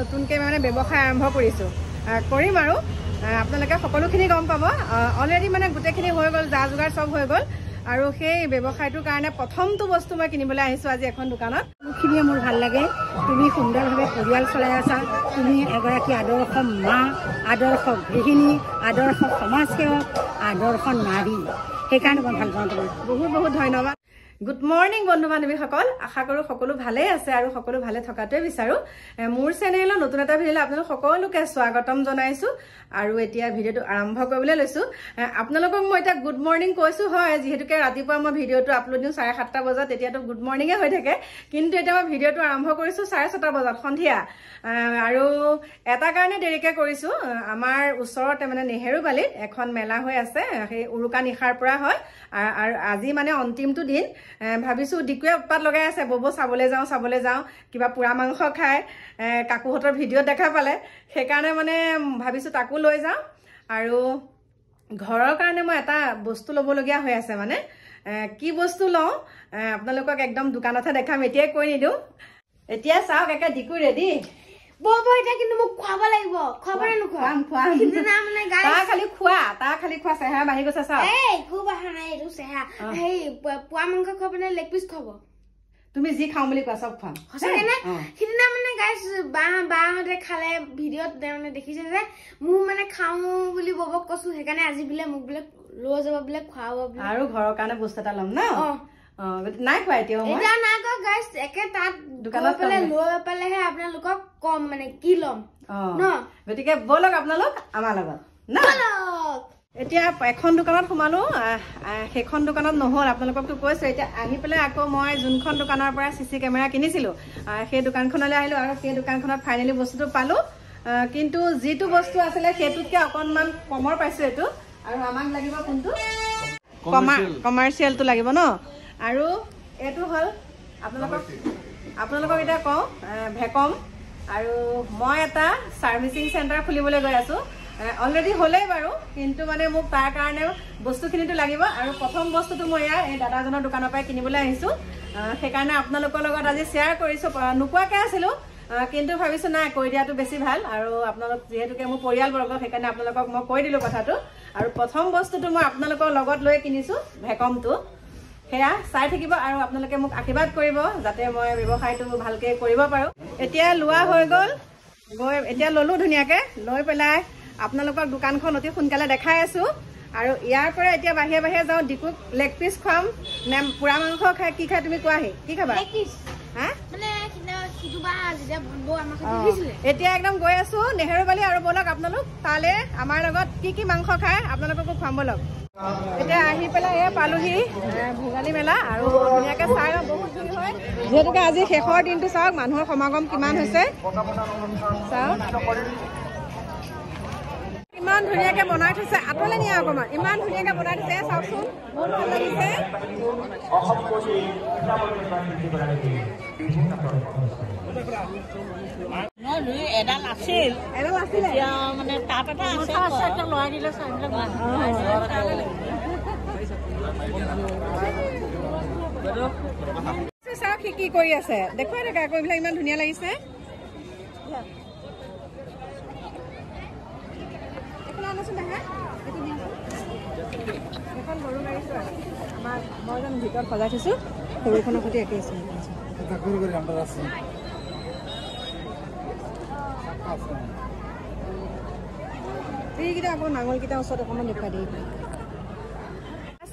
নতুনকৈ মানে ব্যৱসায় আৰম্ভ কৰিছোঁ। কৰিম আৰু। আপোনালোকে সকলোখিনি গম পাব। অলৰেডি মানে গোটেইখিনি হৈ গ'ল যা যোগাৰ চব হৈ গ'ল। আৰু সেই ব্যৱসায়টোৰ কাৰণে প্ৰথমটো বস্তু মই কিনিবলৈ আহিছোঁ আজি এখন দোকানত। খিনিয়ে মোৰ ভাল লাগে। তুমি সুন্দৰভাৱে পৰিয়াল চলাই আছা। তুমি এগৰাকী আদৰ্শ মা আদৰ্শ গৃহিণী আদৰ্শ সমাজসেৱক আদৰ্শ নাৰী। সেইকাৰণে মই ভাল পাওঁ তোমাক। বহুত বহুত ধন্যবাদ। গুড মৰ্ণিং বন্ধু বান্ধৱীসকল। আশা কৰোঁ সকলো ভালেই আছে আৰু সকলো ভালে থকাটোৱে বিচাৰোঁ। মোৰ চেনেলৰ নতুন এটা ভিডিঅ'লৈ আপোনালোক সকলোকে স্বাগতম জনাইছোঁ আৰু এতিয়া ভিডিঅ'টো আৰম্ভ কৰিবলৈ লৈছোঁ। আপোনালোকক মই এতিয়া গুড মৰ্ণিং কৈছোঁ হয় যিহেতুকে ৰাতিপুৱা মই ভিডিঅ'টো আপলোড দিওঁ চাৰে সাতটা বজাত তেতিয়াতো গুড মৰ্ণিঙে হৈ থাকে। কিন্তু এতিয়া মই ভিডিঅ'টো আৰম্ভ কৰিছোঁ চাৰে ছটা বজাত সন্ধিয়া। আৰু এটা কাৰণে দেৰিকৈ কৰিছোঁ আমাৰ ওচৰতে মানে নেহেৰুবালিত এখন মেলা হৈ আছে সেই উৰুকা নিশাৰ পৰা হয়। আৰু আজি মানে অন্তিমটো দিন। ভাবিছোঁ ডিকুৱে উৎপাত লগাই আছে ববো চাবলৈ যাওঁ চাবলৈ যাওঁ। কিবা পোৰা মাংস খায় কাকুহঁতৰ ভিডিঅ'ত দেখা পালে। সেইকাৰণে মানে ভাবিছোঁ তাকো লৈ যাওঁ। আৰু ঘৰৰ কাৰণে মই এটা বস্তু ল'বলগীয়া হৈ আছে মানে। কি বস্তু লওঁ? আপোনালোকক একদম দোকানতহে দেখাম এতিয়াই কৈ নিদিওঁ। এতিয়া চাওক একে ডিকু ৰেডি। বৌ বৌ এতিয়া কিন্তু মোক খুৱাব লাগিব। খুৱাব নে নোখোৱা? খুৱাম খুৱাম। সিদিনা মানে গাই তাৰ খালি খোৱা তাৰ খালি খোৱা চেহেৰা বাঢ়ি গৈছে চাওক। এই খুব অহা নাই এইটো চেহেৰা। হেৰি প- পোৱা মাংস খুৱাব নে লেগ পিচ খুৱাব? তুমি যি খাওঁ বুলি কোৱা চব খুৱাম। সঁচাকে নে? অ। সিদিনা মানে গাইছ বা বাহঁতে খালে ভিডিঅ'ত মানে দেখিছে যে মোৰ মানে খাওঁ বুলি ববক কৈছো সেইকাৰণে আজি বোলে মোক বোলে লৈ যাব বোলে খুৱাব বোলে। আৰু ঘৰৰ কাৰণে বস্তু এটা ল'ম ন? নাই খোৱা এতিয়াও মই এতিয়া নাই কয় গাইছ একে তাত দোকানত পেলাই পামগৈ। লৈ পেলাইহে আপোনালোকক কম মানে কি ল'ম অ। ন গতিকে ব'লক আপোনালোক আমাৰ লগত ন। এতিয়া এখন দোকানত সোমালো সেইখন দোকানত নহ'ল আপোনালোককতো কৈছোঁ এতিয়া আহি পেলাই আকৌ মই যোনখন দোকানৰ পৰা চি চি কেমেৰা কিনিছিলোঁ সেই দোকানখনলৈ আহিলোঁ আৰু সেই দোকানখনত ফাইনেলি বস্তুটো পালোঁ কিন্তু যিটো বস্তু আছিলে সেইটোতকৈ অকণমান কমৰ পাইছোঁ এইটো আৰু আমাক লাগিব কোনটো কমাৰ্চিয়েলটো লাগিব ন আৰু এইটো হ'ল আপোনালোকক আপোনালোকক এতিয়া কওঁ ভেকম আৰু মই এটা ছাৰ্ভিচিং চেণ্টাৰ খুলিবলৈ গৈ আছোঁ। অলৰেডি হ'লেই বাৰু কিন্তু মানে মোক তাৰ কাৰণে বস্তুখিনিতো লাগিব আৰু প্ৰথম বস্তুটো মই ইয়াৰ এই দাদাজনৰ দোকানৰ পৰাই কিনিবলৈ আহিছোঁ। আহ, সেইকাৰণে আপোনালোকৰ লগত আজি শ্বেয়াৰ কৰিছোঁ। নোকোৱাকৈ আছিলোঁ কিন্তু ভাবিছোঁ নাই কৈ দিয়াটো বেছি ভাল আৰু আপোনালোক যিহেতুকে মোৰ পৰিয়ালবৰ্গ সেইকাৰণে আপোনালোকক মই কৈ দিলোঁ কথাটো। আৰু প্ৰথম বস্তুটো মই আপোনালোকৰ লগত লৈ কিনিছোঁ ভেকমটো। সেয়া চাই থাকিব আৰু আপোনালোকে মোক আশীৰ্বাদ কৰিব যাতে মই ব্যৱসায়টো ভালকৈ কৰিব পাৰোঁ। এতিয়া লোৱা হৈ গ'ল। গৈ এতিয়া ল'লোঁ ধুনীয়াকৈ। লৈ পেলাই আপোনালোকক দোকানখন অতি সোনকালে দেখাই আছোঁ। আৰু ইয়াৰ পৰা এতিয়া বাহিৰে বাহিৰে যাওঁ ডিকুক লেগ পিচ খুৱাম নে পোৰা মাংস খাই কি খাই তুমি কোৱাহি? কি খাবা? হা? এতিয়া একদম গৈ আছো নেহেৰুবালি আৰু ব'লক আপোনালোক তালে আমাৰ লগত কি কি মাংস খায় আপোনালোককো খুৱাম ব'লক। এতিয়া আহি পেলাই এয়া পালোহি ভোগালী মেলা আৰু ধুনীয়াকে চাই বহুত ভিৰ হয়। যিহেতুকে আজি শেষৰ দিনটো চাওক মানুহৰ সমাগম কিমান হৈছে। চাওক। ইমান ধুনীয়াকে বনাই থৈছে আঁতৰলে নিয়া অকণমান ইমান ধুনীয়াকে বনাই থৈছে চাওকচোন বহুত ভাল লাগিছে মই দুই এডাল আছিল এডাল আছিলে এতিয়া মানে তাত এটা আছে লৰাই দিলে চাওক সি কি কৰি আছে দেখুৱাই থাকে আকৌ এইবিলাক ইমান ধুনীয়া লাগিছে এইফালে আনাচোন দেখা এইটো দিয়াচোন। এখন গৰু গাড়ী চোৱা আমাৰ মই যেন ভিতৰত সজাই থৈছোঁ সৰুখনৰ সৈতে একেই আছে। এইকেইটা আকৌ নাঙলকেইটাৰ ওচৰত অকণমান দেখুৱাই দিবি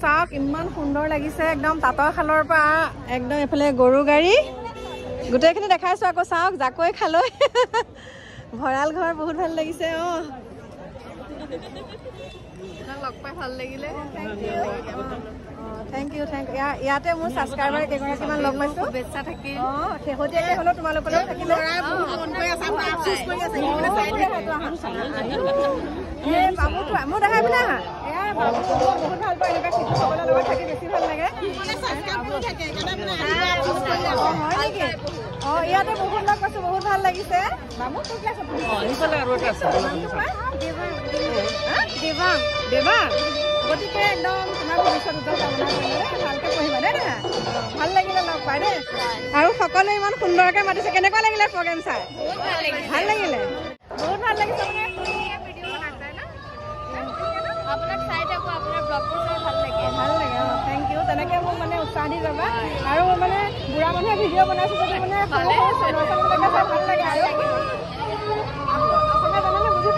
চাওক ইমান সুন্দৰ লাগিছে একদম তাঁতৰ শালৰ পৰা একদম এইফালে গৰু গাড়ী। গোটেইখিনি দেখাইছো আকৌ চাওক জাকৈ খালৈ। ভঁৰাল ঘৰ বহুত ভাল লাগিছে অ। লগ পাই ভাল লাগিলে। থেংক ইউ থেংক ইউ ইয়াতে মোৰ ছাবস্ক্ৰাইবাৰ কেইগৰাকীমান লগ পাইছো। শুভেচ্ছা থাকিল অ শেহতীয়াকৈ হ'লেও তোমালোকলৈও থাকিলে। এই বাবুটো মোৰ দেখাই পিনে। আহা এয়া এয়া বাবু বহুত ভাল পায় এনেকুৱা শিশুসকলৰ লগত থাকি বেছি ভাল লাগে। অ, হয় নেকি? অ, ইয়াতে বহুত লগ পাইছো বহুত ভাল লাগিছে। বাবু দেৱাং গতিকে একদম তোমাৰ ভৱিষ্যত উজ্জ্বল কামনা কৰিলে ভালকে পঢ়িবা দেই দাদা ভাল লাগিলে লগ পাই দেই। আৰু সকলোৱে ইমান সুন্দৰকে মাতিছে। কেনেকুৱা লাগিলে প্ৰগ্ৰেম চাই? ভাল লাগিলে। বহুত ভাল লাগিছে মানে। আপোনাক চাই থাকো আপোনাৰ ব্লগটো চাই ভাল লাগে। ভাল লাগে অঁ থেংক ইউ তেনেকে মোক মানে উৎসাহ দি যাবা। আৰু মানে বুঢ়া মানুহে ভিডিঅ' বনাইছো যদি মানে ভাল লাগে আৰু।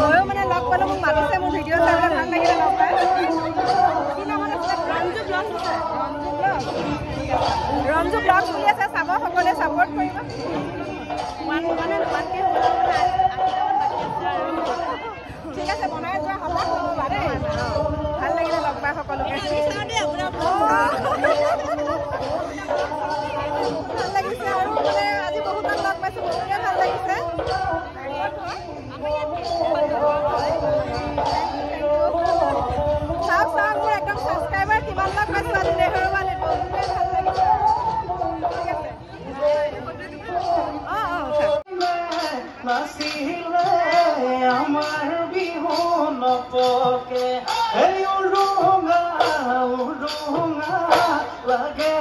ময়ো মানে লগ পালো মোক মাতিছে মোৰ ভিডিঅ' চাই পেলাই ভাল লাগিলে লগ পাই। কি নামত আছিলে? ৰঞ্জু ব্লগ আছে ৰঞ্জু ব্লগ ঠিক আছে ৰঞ্জু ব্লগ চলি আছে চাব সকলোৱে ছাপৰ্ট কৰিব। ওৱান মানে ওৱান কে ঠিক আছে বনাই যোৱা হ'ব হ'ব দেই ভাল লাগিলে লগ পাই সকলোকে। ভাল লাগিছে আৰু মানে চাওক চাওক মোৰ একদম ছাবস্ক্ৰাইবাৰ কিমান লগ পাইছো আজি দেহৰ মানে ভালো লাগিছে ঠিক আছে অঁ অঁ আমাৰ বিহু নপকে লাগে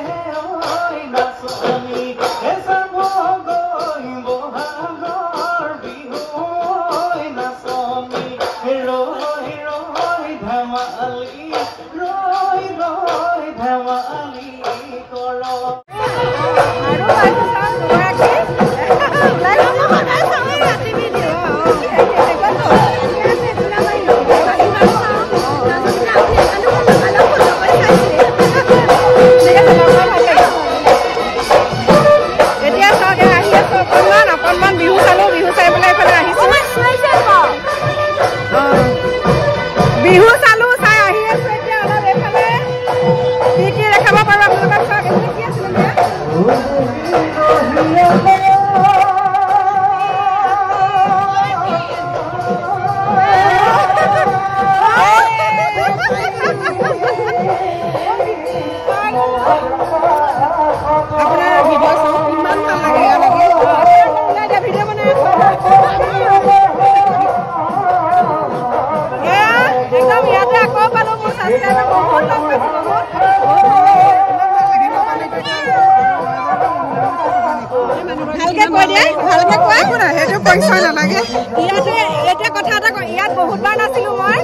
ইয়াতে এতিয়া কথা এটা কওঁ ইয়াত বহুতবাৰ নাছিলো মই।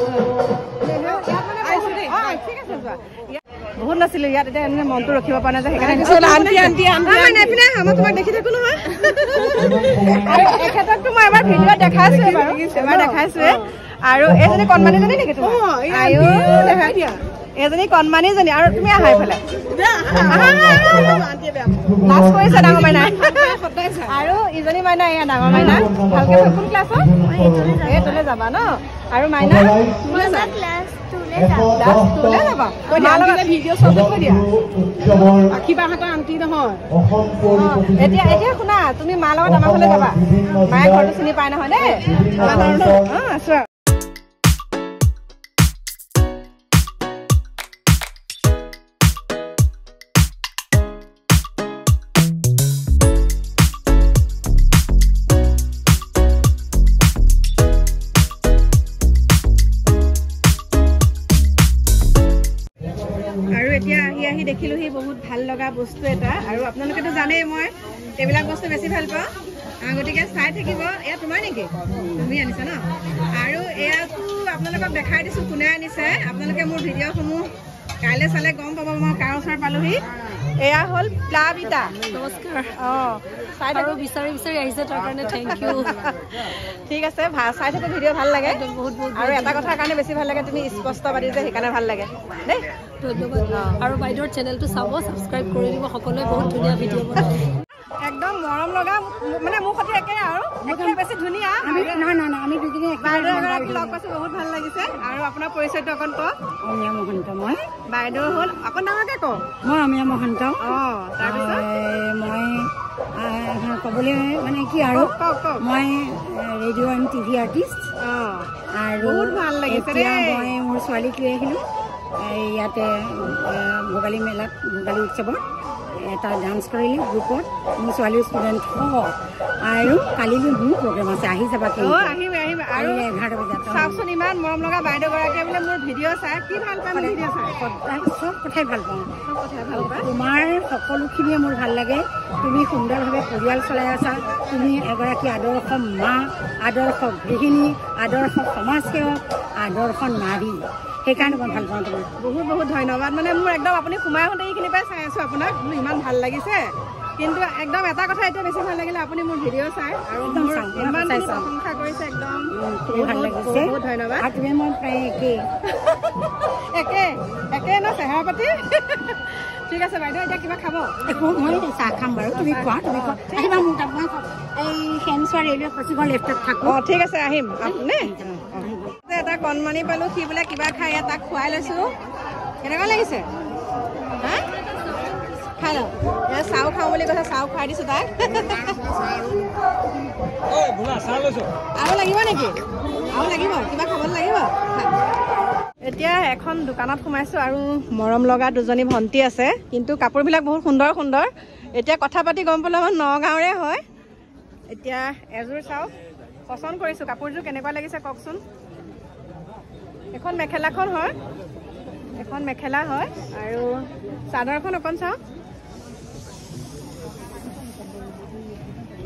ঠিক আছে যোৱা। বহুত নাছিলো ইয়াত এতিয়া এনে মনটো ৰখিব পৰা নাই যে সেইকাৰণে আন্টি আন্টি আন্টি এইপিনে আহা মই তোমাক দেখি থাকো নহয়। আৰু এখেতকতো মই এবাৰ ভিডিঅ' দেখাইছোৱে বাৰু। এবাৰ দেখাইছোৱে। আৰু এইজনী কণমানিজনী নেকি এইজনী কণমানিজনী আৰু তুমি আহা এইফালে লাজ কৰিছে ডাঙৰ মাইনাই আৰু ইজনী মাইনা এয়া ডাঙৰ মাইনা ভালকে কোন ক্লাছত এইটোলৈ যাবা ন আৰু মাইনা ক্লাছ ক্লাছ এতিয়া এতিয়া শুনা তুমি মাৰ লগত আমাৰ ফালে যাবা মায়ে ঘৰটো চিনি পাই নহয় দেই বস্তু এটা। আৰু আপোনালোকেতো জানেই মই এইবিলাক বস্তু বেছি ভাল পাওঁ। গতিকে চাই থাকিব। এয়া তোমাৰ নেকি? তুমি আনিছা ন? আৰু এয়াতো আপোনালোকক দেখাই দিছো কোনে আনিছে। আপোনালোকে মোৰ ভিডিঅ'সমূহ কাইলৈ চালে গম পাব মই কাৰ ওচৰত পালোহি। এয়া হ'ল প্লাবিতা নমস্কাৰ। অঁ। চাই থাকোঁ। বিচাৰি বিচাৰি আহিছে তাৰ কাৰণে থেংক ইউ ঠিক আছে ভাল চাই থাকোঁ ভিডিঅ' ভাল লাগে। বহুত বহুত আৰু এটা কথাৰ কাৰণে বেছি ভাল লাগে তুমি স্পষ্টবাদী যে সেইকাৰণে ভাল লাগে। দেই। ধন্যবাদ। আৰু বাইদেউৰ চেনেলটো চাব ছাবস্ক্ৰাইব কৰি দিব সকলোৱে বহুত ধুনীয়া ভিডিঅ' বনায় একদম মৰম লগা মানে মোৰ সৈতে একে আৰু। একদম বেছি ধুনীয়া। আমি নহয় নহয় আমি দুজনী বাইদেউ এগৰাকী লগ। পাইছোঁ বহুত ভাল লাগিছে। আৰু আপোনাৰ পৰিচয়টো অকণ কওক। অমীয়া মহন্ত মই। বাইদেউ হ'ল অকণ ডাঙৰকৈ কওক। মই অমীয়া মহন্ত। অঁ তাৰপিছত? মই ক'বলৈ মানে কি আৰু? মই ৰেডিঅ' এণ্ড টিভি আৰ্টিষ্ট। অঁ আৰু বহুত ভাল লাগিছে। মই মোৰ ছোৱালীক লৈ আহিলোঁ ইয়াতে ভোগালী মেলাত ভোগালী উৎসৱত। এটা ডান্স কৰিলোঁ গ্ৰুপত মোৰ ছোৱালীৰ ষ্টুডেণ্ট হ'ব। আৰু কালিলৈ মোৰ প্ৰগ্ৰেম আছে আহি যাবা আহিম আহিম আৰু এঘাৰটা বজাত। চাওকচোন ইমান মৰম লগা বাইদেউগৰাকীয়ে বোলে মোৰ ভিডিঅ' চাই কি ভাল পায় মোৰ ভিডিঅ' চাই? সদায় চব কথাই ভাল পাওঁ। চব কথাই ভাল পায়। তোমাৰ সকলোখিনিয়ে মোৰ ভাল লাগে। তুমি সুন্দৰভাৱে পৰিয়াল চলাই আছা। তুমি এগৰাকী আদৰ্শ মা আদৰ্শ গৃহিণী আদৰ্শ সমাজসেৱক আদৰ্শ নাৰী। সেইকাৰণে মই ভাল পাওঁ তোমাক বহুত বহুত ধন্যবাদ। মানে মোৰ একদম আপুনি সোমাই আহোঁতে এইখিনি পৰাই চাই আছোঁ আপোনাক। মোৰ ইমান ভাল লাগিছে। কিন্তু একদম এটা কথা এতিয়া বেছি ভাল লাগিলে আপুনি মোৰ ভিডিঅ' চাই আৰু চাওঁ। প্ৰশংসা কৰিছে একদম। বহুত ভাল বহুত লাগিছে। বহুত ধন্যবাদ। তুমি মই প্ৰায় একেই। একে একে ন চেহেৰা পাতি ঠিক আছে বাইদেউ এতিয়া কিবা খাব? একো মই চাহ খাম বাৰু। তুমি খোৱা তুমি খোৱা। আহিবা মোৰ তাত এই খেনচোৱা ৰেলৱে ক্ৰচিঙৰ লেফ্টত থাকোঁ। অঁ ঠিক আছে আহিম। আপুনি? এটা কণমানি পালোঁ সি বোলে কিবা খাই ইয়াত তাক খুৱাই লৈছোঁ। কেনেকুৱা লাগিছে? হা? খাই লওঁ। চাও খাওঁ বুলি কৈছে চাও খুৱাই দিছোঁ তাক। আৰু লাগিব নেকি? আৰু লাগিব কিবা খাবলৈ লাগিব? এতিয়া এখন দোকানত সোমাইছোঁ আৰু মৰম লগা দুজনী ভণ্টি আছে কিন্তু কাপোৰবিলাক বহুত সুন্দৰ সুন্দৰ। এতিয়া কথা পাতি গম পালোঁ আমাৰ নগাঁৱৰে হয়। এতিয়া এযোৰ চাওঁ পচন্দ কৰিছোঁ কাপোৰযোৰ কেনেকুৱা লাগিছে কওকচোন। এখন মেখেলাখন হয়। এখন মেখেলা হয় আৰু চাদৰখন অকণ চাওঁ।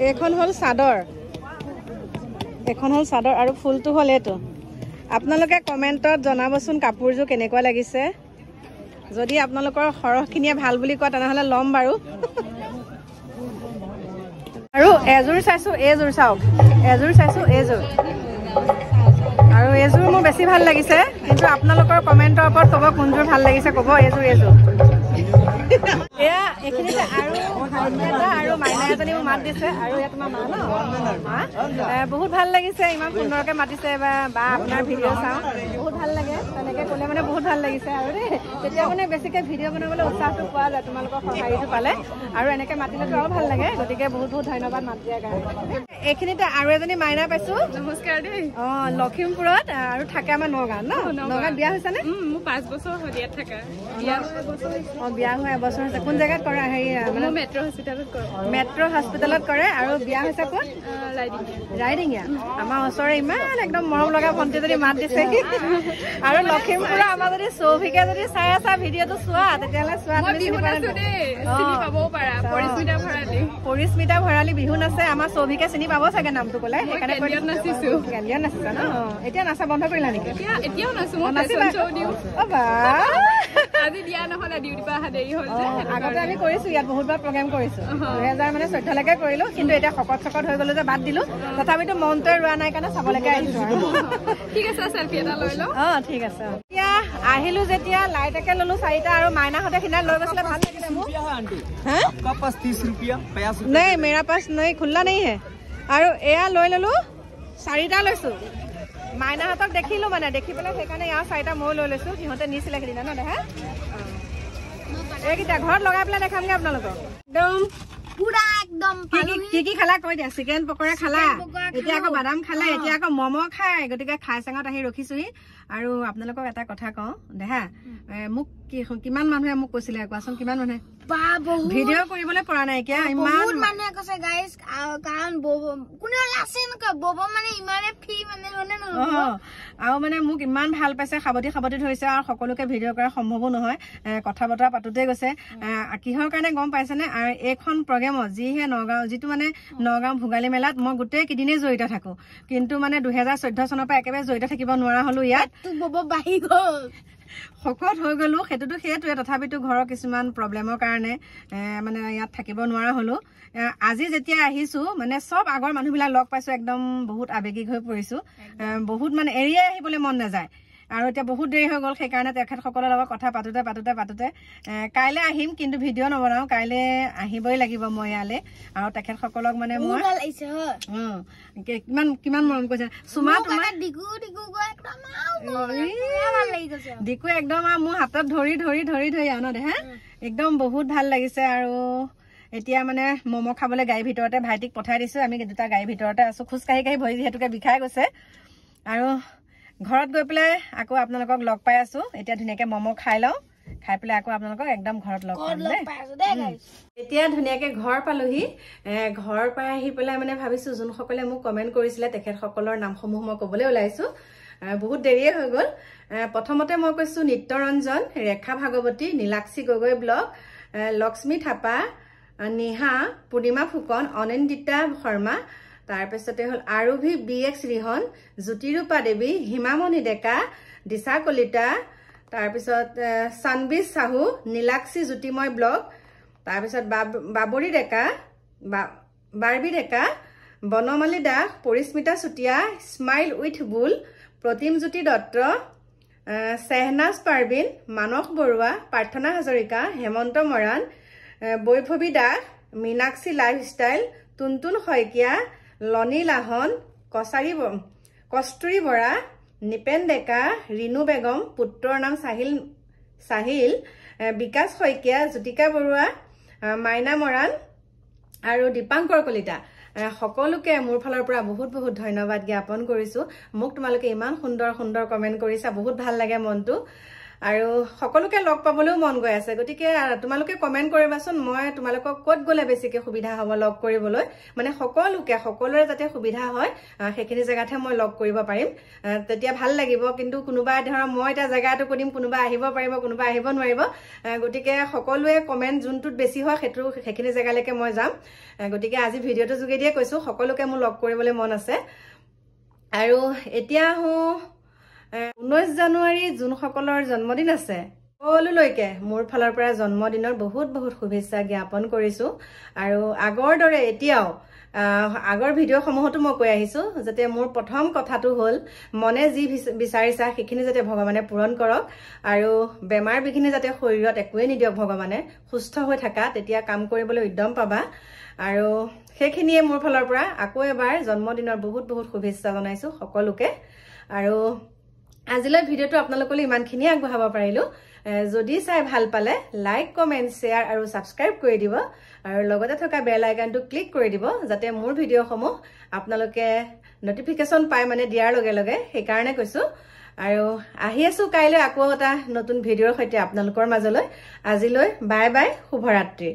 এইখন হ'ল চাদৰ। এখন হ'ল চাদৰ আৰু ফুলটো হ'ল এইটো। আপোনালোকে কমেণ্টত জনাবচোন কাপোৰযোৰ কেনেকুৱা লাগিছে। যদি আপোনালোকৰ সৰহখিনিয়ে ভাল বুলি কয় তেনেহ'লে ল'ম বাৰু। আৰু এযোৰ চাইছোঁ এইযোৰ চাওক। এযোৰ চাইছোঁ এইযোৰ এইযোৰ মোৰ বেছি ভাল লাগিছে। কিন্তু আপোনালোকৰ কমেণ্টৰ ওপৰত ক'ব কোনযোৰ ভাল লাগিছে ক'ব এইযোৰ এইযোৰ। এইখিনিতে আৰু এটা আৰু মাইনা এজনী মোক মাত দিছে আৰু এয়া তোমাৰ মা ন? মা? বহুত ভাল লাগিছে ইমান সুন্দৰকে মাতিছে বা বা আপোনাৰ ভিডিঅ' চাওঁ। বহুত ভাল লাগে তেনেকে ক'লে মানে বহুত ভাল লাগিছে। আৰু দেই তেতিয়া মানে বেছিকে ভিডিঅ' বনাবলৈ উৎসাহটো পোৱা যায় তোমালোকৰ সঁহাৰিটো পালে। আৰু এনেকে মাতিলেতো আৰু ভাল লাগে গতিকে বহুত বহুত ধন্যবাদ মাত দিয়াৰ কাৰণে। এইখিনিতে আৰু এজনী মাইনা পাইছো। নমস্কাৰ দেই। অ লখিমপুৰত আৰু থাকে আমাৰ নগাঁৱত ন? নগাঁৱত। বিয়া হৈছেনে? মোৰ পাঁচ বছৰ হ'ল ইয়াত থকা। অ বিয়া হোৱা এবছৰ হৈছে। কোন জেগাত কৰা হেৰি মানে মেট্ৰ' হস্পিটেলত কৰোঁ। মেট্ৰ' হস্পিটেলত কৰে আৰু বিয়া হৈছে ক'ত? ৰাইডিঙীয়া আমাৰ ওচৰৰে ইমান একদম মৰম লগা ভণ্টি যদি মাত দিছে। আৰু লখিমপুৰৰ আমাৰ যদি সৌভিকে যদি চাই আছা ভিডিঅ'টো চোৱা তেতিয়াহ'লে চোৱা পৰিস্মিতা ভৰালী। বিহু নাচে আমাৰ সৌভিকে চিনি পাব চাগে নামটো ক'লে। সেইকাৰণে। নাচিছো। কেন্দ্ৰীয়ত নাচিছা ন? এতিয়া নাচা বন্ধ কৰিলা নেকি? এতিয়া এতিয়াও নাচো নাচিবা? আজি দিয়া নহ'লে ডিউটিৰ পৰা অহা দেৰি হ'ল আগতে। আমি কৰিছোঁ ইয়াত বহুতবাৰ প্ৰগ্ৰেম কৰিছোঁ। দুহেজাৰ মানে চৈধ্যলৈকে কৰিলোঁ কিন্তু এতিয়া শকত চকত হৈ গ'লো যে বাদ দিলোঁ। তথাপিতো মনটোৱে ৰোৱা নাই কাৰণে চাবলৈকে আহিছোঁ অঁ ঠিক আছে। এতিয়া আহিলোঁ যেতিয়া লাইটকে ল'লোঁ চাৰিটা আৰু মাইনাহঁতে সিদিনা লৈ গৈছিলে ভাল লাগিলে নাই মেৰা পাছ নাই খুলিলা নাইহে আৰু এয়া লৈ ল'লোঁ চাৰিটা লৈছোঁ। মাইনাহঁতক দেখিলোঁ মানে দেখি পেলাই সেইকাৰণে ইয়াৰ চাৰিটা মই লৈ লৈছোঁ সিহঁতে নিছিলে সেইদিনা ন দেহা? এইকেইটা ঘৰত লগাই পেলাই দেখামগে আপোনালোকক। একদম পুৰা একদম কি কি- খালা? কৈ দিয়া চিকেন পকৰা খালা? এতিয়া আকৌ বাদাম খালে? এতিয়া আকৌ ম'ম' খাই গতিকে খাই চাঙত আহি ৰখিছোহি। আৰু আপোনালোকক এটা কথা কওঁ দেহা মোক কি- কিমান মানুহে মোক কৈছিলে কোৱাচোন কিমান মানুহে? বা বহুত। ভিডিঅ' কৰিবলৈ পৰা নাইকিয়া বহুত ইমান মানুহে কৈছে গাইজ কাৰণ বব আছে এনেকুৱা বব মানে ইমানে ফ্ৰী মানে হয়নে অ, নহয় আৰু মানে মোক ইমান ভাল পাইছে সাৱতি সাৱতি ধৰিছে আৰু সকলোকে ভিডিঅ' কৰা সম্ভৱো নহয়। কথা বতৰা পাতোতে গৈছে। কিহৰ কাৰণে গম পাইছেনে? আৰু এইখন প্ৰগ্ৰেমত যিহে নগাঁও যিটো মানে নগাঁও ভোগালী মেলাত মই গোটেই কেইদিনেই জড়িত থাকো। কিন্তু মানে দুহেজাৰ চৈধ্য চনৰ পৰা একেবাৰে জড়িত থাকিব নোৱাৰা হলো ইয়াত। বাঢ়ি গ'ল। শকত হৈ গ'লো। সেইটোতো সেইটোৱে। তথাপিতো ঘৰৰ কিছুমান প্ৰব্লেমৰ কাৰণে মানে ইয়াত থাকিব নোৱাৰা হ'লো। আজি যেতিয়া আহিছো মানে চব আগৰ মানুহবিলাক লগ পাইছো। একদম বহুত আৱেগিক হৈ পৰিছো। বহুত মানে এৰিয়াই আহিবলৈ মন নাযায়। আৰু এতিয়া বহুত দেৰি হৈ গ'ল সেইকাৰণে তেখেতসকলৰ লগত কথা পাতোতে পাতোতে পাতোতে কাইলৈ আহিম কিন্তু ভিডিঅ' নবনাওঁ কাইলৈ আহিবই লাগিব মই ইয়ালৈ। আৰু তেখেতসকলক মানে মই কিমান কিমান মৰম কৰিছে। চুমা তোমাৰ। ডিকু একদম আৰু মোৰ হাতত ধৰি ধৰি ধৰি ধৰি আৰু ন দেহা? একদম বহুত ভাল লাগিছে আৰু এতিয়া মানে ম'ম' খাবলৈ গাড়ীৰ ভিতৰতে ভাইটিক পঠাই দিছো আমি দুটা গাড়ীৰ ভিতৰতে আছো। খোজকাঢ়ি কাঢ়ি ভৰি যিহেতুকে বিষাই গৈছে। আৰু ঘৰত গৈ পেলাই আকৌ আপোনালোকক লগ পাই আছো। এতিয়া ধুনীয়াকে ম'ম' খাই লওঁ। খাই পেলাই আকৌ আপোনালোকক একদম ঘৰত লগ পাম। এতিয়া ধুনীয়াকে ঘৰ পালোহি। ঘৰ পাই আহি পেলাই মানে ভাবিছো যোনসকলে মোক কমেণ্ট কৰিছিলে তেখেতসকলৰ নামসমূহ মই কবলৈ ওলাইছো। বহুত দেৰিয়ে হৈ গ'ল। প্ৰথমতে মই কৈছো নিত্যৰঞ্জন ৰেখা ভাগৱতী নীলাক্ষী গগৈ ব্লগ আহ, লক্ষ্মী থাপা নিহা পূৰ্ণিমা ফুকন অনিন্দিতা শৰ্মা তাৰপিছতে হ'ল RV B x Rihan Jyotirupa Devi Himamoni Deka Disha Kalita তাৰপিছত আহ, চানবিজ চাহু নীলাক্ষী জ্যোতিময় ব্লগ তাৰপিছত বাব- Babri Deka Barbie Deka Banamali Das Parismita Chutia smile with বুল প্ৰতিমজ্যোতি দত্ত চেহনাজ পাৰবিন মানস বৰুৱা প্ৰাৰ্থনা হাজৰিকা হেমন্ত মৰাণ বৈভৱী দাস মীনাক্ষী লাইফষ্টাইল টুনটুন শইকীয়া লনী লাহন কছাৰী কস্তুৰী বৰা নিপেন ডেকা ৰিণু বেগম পুত্ৰৰ নাম চাহিল চাহিল বিকাশ শইকীয়া জ্যোতিকা বৰুৱা মাইনা মৰাণ আৰু দীপাংকৰ কলিতা। সকলোকে মোৰ ফালৰ পৰা বহুত বহুত ধন্যবাদ জ্ঞাপন কৰিছো। মোক তোমালোকে ইমান সুন্দৰ সুন্দৰ কমেণ্ট কৰিছা বহুত ভাল লাগে মনটো। আৰু সকলোকে লগ পাবলৈও মন গৈ আছে। গতিকে তোমালোকে কমেণ্ট কৰিবাচোন মই তোমালোকক ক'ত গ'লে বেছিকে সুবিধা হ'ব লগ কৰিবলৈ? মানে সকলোকে সকলোৰে যাতে সুবিধা হয় সেইখিনি জেগাতহে মই লগ কৰিব পাৰিম। তেতিয়া ভাল লাগিব কিন্তু কোনোবাই ধৰা মই এতিয়া জেগাটো কৈ দিম কোনোবা আহিব পাৰিব কোনোবা আহিব নোৱাৰিব। গতিকে সকলোৱে কমেণ্ট যোনটোত বেছি হয় সেইটো সেইখিনি জেগালৈকে মই যাম। গতিকে আজি ভিডিঅ'টোৰ যোগেদিয়ে কৈছো সকলোকে মোৰ লগ কৰিবলৈ মন আছে। আৰু এতিয়া আহোঁ ঊনৈছ জানুৱাৰী যোনসকলৰ জন্মদিন আছে সকলোলৈকে মোৰ ফালৰ পৰা জন্মদিনৰ বহুত বহুত শুভেচ্ছা জ্ঞাপন কৰিছো। আৰু আগৰ দৰে এতিয়াও আগৰ ভিডিঅ'সমূহতো মই কৈ আহিছো যাতে মোৰ প্ৰথম কথাটো হ'ল মনে যি বিচ- বিচাৰিছা সেইখিনি যাতে ভগৱানে পূৰণ কৰক। আৰু বেমাৰ বিঘিনি যাতে শৰীৰত একোৱেই নিদিয়ক ভগৱানে সুস্থ হৈ থাকা তেতিয়া কাম কৰিবলৈ উদ্যম পাবা। আৰু সেইখিনিয়ে মোৰ ফালৰ পৰা। আকৌ এবাৰ জন্মদিনৰ বহুত বহুত শুভেচ্ছা জনাইছো সকলোকে। আৰু আজিলৈ ভিডিঅ'টো আপোনালোকলৈ ইমানখিনিয়ে আগবঢ়াব পাৰিলোঁ। যদি চাই ভাল পালে লাইক কমেণ্ট শ্বেয়াৰ আৰু ছাবস্ক্ৰাইব কৰি দিব। আৰু লগতে থকা বেল আইকনটো ক্লিক কৰি দিব যাতে মোৰ ভিডিঅ'সমূহ আপোনালোকে নটিফিকেশ্যন পাই মানে দিয়াৰ লগে লগে সেইকাৰণে কৈছোঁ। আৰু আহি আছোঁ কাইলৈ আকৌ এটা নতুন ভিডিঅ'ৰ সৈতে আপোনালোকৰ মাজলৈ। আজিলৈ বাই বাই শুভৰাত্ৰি।